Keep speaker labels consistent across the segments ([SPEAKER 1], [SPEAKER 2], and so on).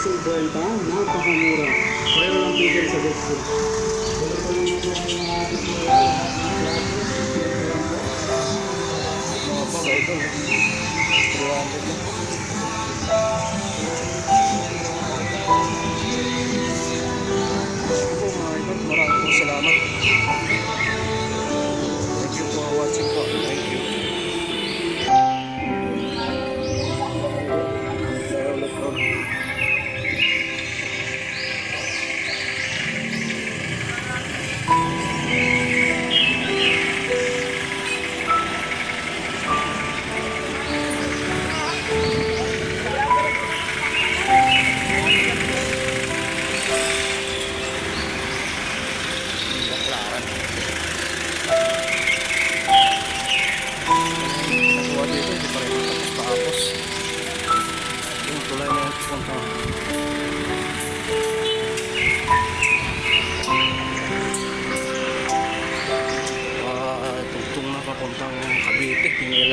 [SPEAKER 1] 60 napakamura. Pero lang bigyan sa Dexter.
[SPEAKER 2] Mababa ito. 300 lang. Maraming salamat.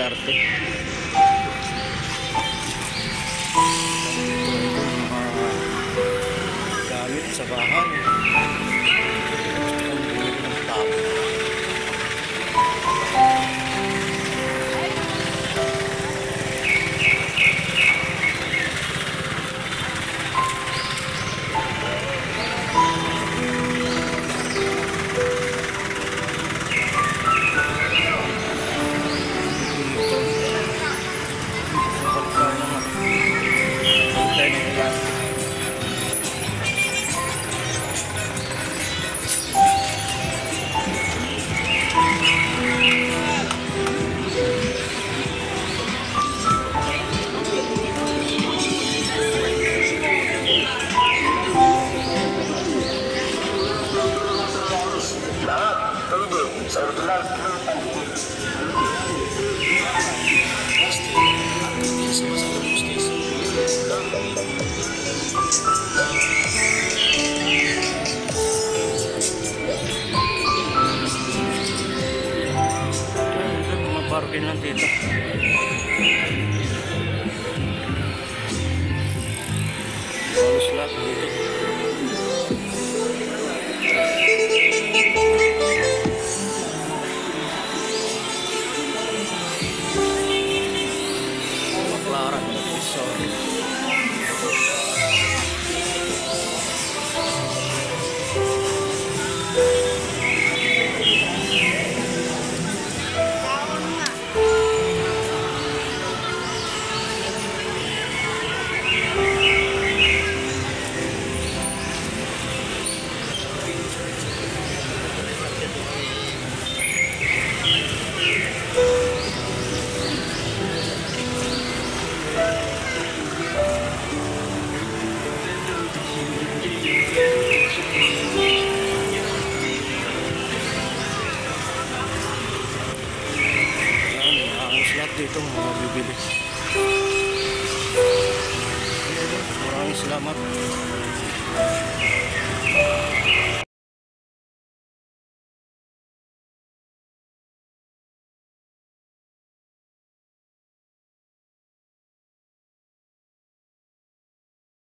[SPEAKER 2] Duterte. Gamit sa bahay. baguslah untuk McLaren selamat